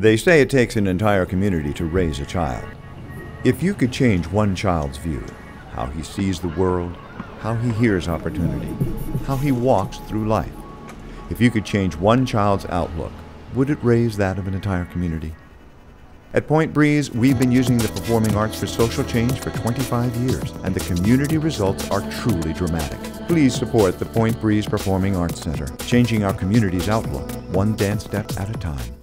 They say it takes an entire community to raise a child. If you could change one child's view, how he sees the world, how he hears opportunity, how he walks through life, if you could change one child's outlook, would it raise that of an entire community? At Point Breeze, we've been using the performing arts for social change for 25 years, and the community results are truly dramatic. Please support the Point Breeze Performing Arts Center, changing our community's outlook, one dance step at a time.